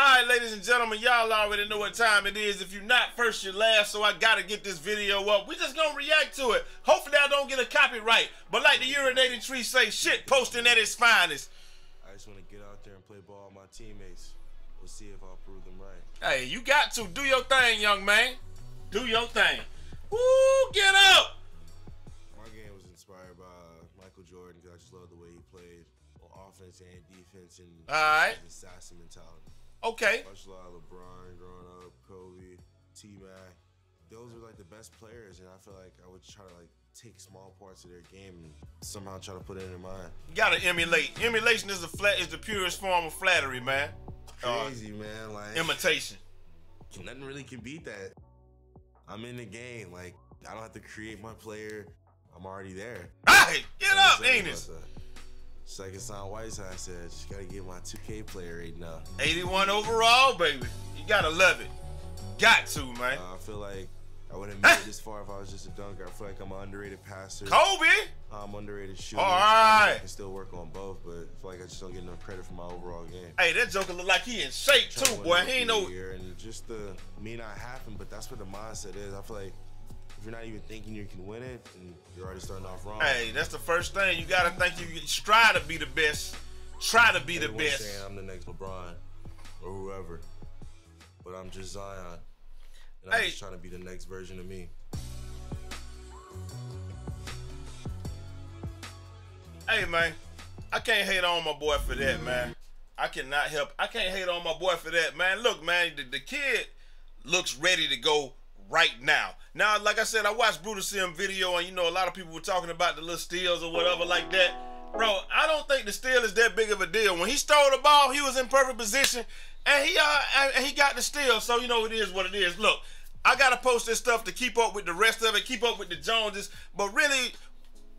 All right, ladies and gentlemen, y'all already know what time it is. If you're not first, you're last, so I gotta get this video up. We just gonna react to it. Hopefully I don't get a copyright. But like the urinating tree say, shit posting at its finest. I just want to get out there and play ball with my teammates. We'll see if I'll prove them right. Hey, you got to do your thing, young man. Do your thing. Woo, get up! My game was inspired by uh, Michael Jordan because I just love the way he played on offense and defense and All right. assassin mentality. Okay. Lot of LeBron growing up, Kobe, T Mac. Those are like the best players, and I feel like I would try to like take small parts of their game and somehow try to put it in mine. You gotta emulate. Emulation is the flat is the purest form of flattery, man. Uh, Crazy man, like imitation. nothing really can beat that. I'm in the game, like I don't have to create my player. I'm already there. Hey, get I'm up, excited Enos. about that. It's like Hassan Whiteside said, just gotta get my 2K player right now. 81 overall, baby. You gotta love it. Got to, man. Uh, I feel like I wouldn't have made it this far if I was just a dunker. I feel like I'm an underrated passer. Kobe. I'm underrated shooter. All right. I right. think I can still work on both, but I feel like I just don't get enough credit for my overall game. Hey, that joker look like he in shape too, boy. He ain't no. year, and just the me not happen, but that's what the mindset is. I feel like if you're not even thinking you can win it, and you're already starting off wrong. Hey, that's the first thing you gotta think. You try to be the best. Try to be the Everyone's best. saying I'm the next LeBron or whoever, but I'm just Zion, and I'm Hey. just trying to be the next version of me. Hey, man. I can't hate on my boy for that, man. I cannot help. I can't hate on my boy for that, man. Look, man, the, the kid looks ready to go right now. Now, like I said, I watched Brutal Sim video, and you know, a lot of people were talking about the little steals or whatever like that. Bro, I don't think the steal is that big of a deal. When he stole the ball, he was in perfect position, and he uh and he got the steal. So you know, it is what it is. Look, I gotta post this stuff to keep up with the rest of it, keep up with the Joneses, but really,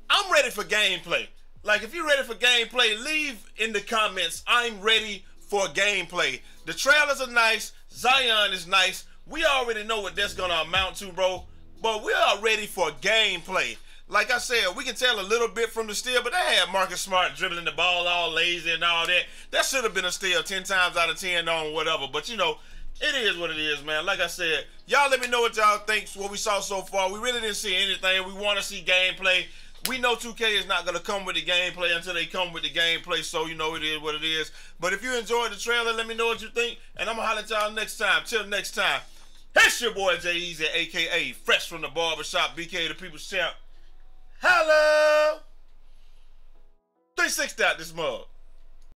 I'm ready for gameplay. Like, if you're ready for gameplay, leave in the comments. I'm ready for gameplay. The trailers are nice. Zion is nice. We already know what that's gonna amount to, bro. But we are ready for gameplay. Like I said, we can tell a little bit from the steal, but they had Marcus Smart dribbling the ball all lazy and all that. That should have been a steal 10 times out of 10 on whatever. But you know, it is what it is, man. Like I said, y'all let me know what y'all think, what we saw so far. We really didn't see anything. We want to see gameplay. We know 2K is not going to come with the gameplay until they come with the gameplay, so you know it is what it is. But if you enjoyed the trailer, let me know what you think, and I'm going to holler at y'all next time. Till next time, it's your boy Jai Eazy, a.k.a. Fresh from the Barbershop, BK the People's Champ. Hello! 360 out this mug.